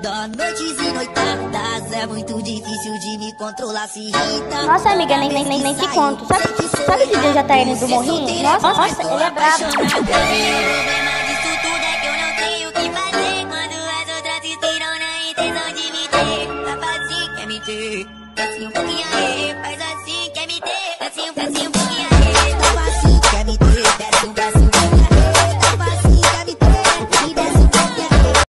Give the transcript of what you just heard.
Noites e noitadas É muito difícil de me controlar se irrita. Nossa amiga, nem, nem, nem, nem te conto. Sabe, sabe o DJ tá indo do Morrinho? Nossa, nossa, ele é brabo. Assim um pouquinho aí, faz assim, quer me ter, assim, assim um pouquinho aí, Papa assim, quer me ter, é assim desce um pedaço.